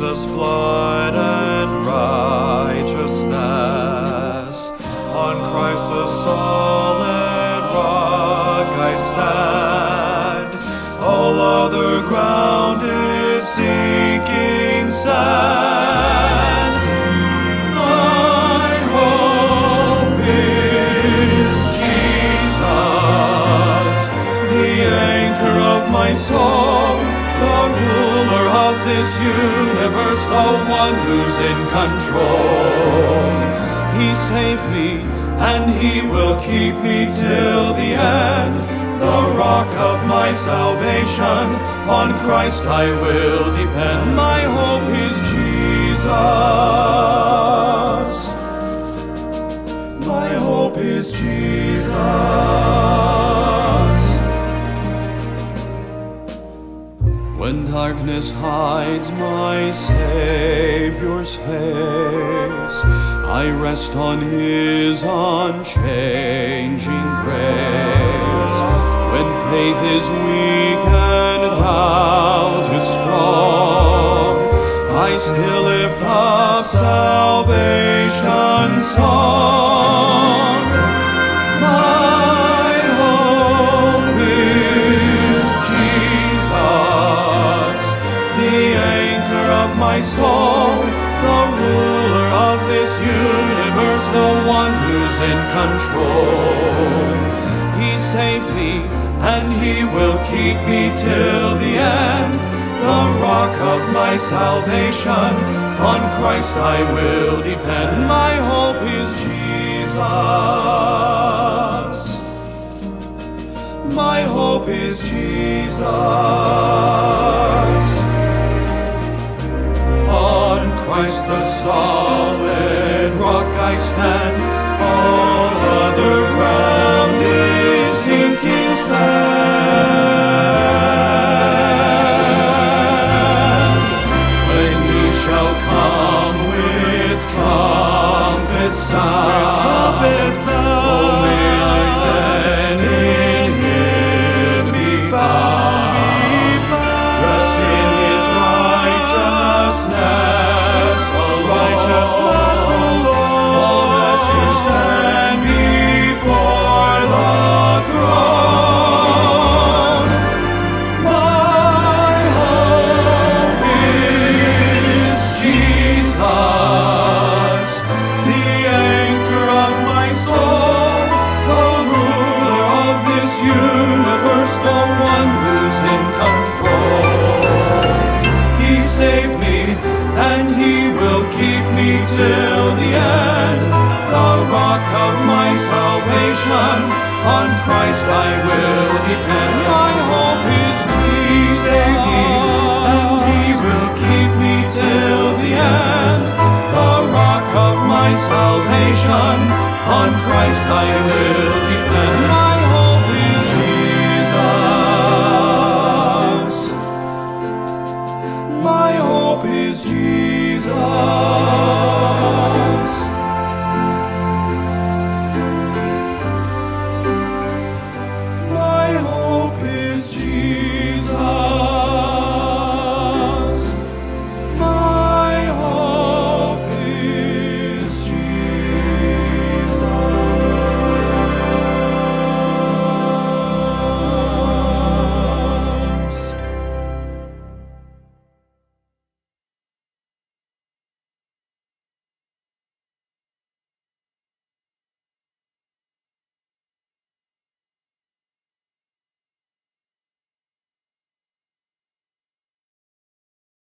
precious blood and righteousness. On Christ the solid rock I stand. All other ground is sinking sand. My hope is Jesus, the anchor of my soul, this universe, the one who's in control. He saved me, and he will keep me till the end. The rock of my salvation, on Christ I will depend. My hope is Jesus. My hope is Jesus. When darkness hides my Savior's face, I rest on His unchanging grace. When faith is weak and doubt is strong, I still lift up salvation's song. In control. He saved me, and he will keep me till the end. The rock of my salvation, on Christ I will depend. My hope is Jesus. My hope is Jesus. On Christ the solid rock I stand. Trumpet sound. My salvation, on Christ I will depend. My hope is Jesus. He me, and he will keep me till the end. The rock of my salvation, on Christ I will depend.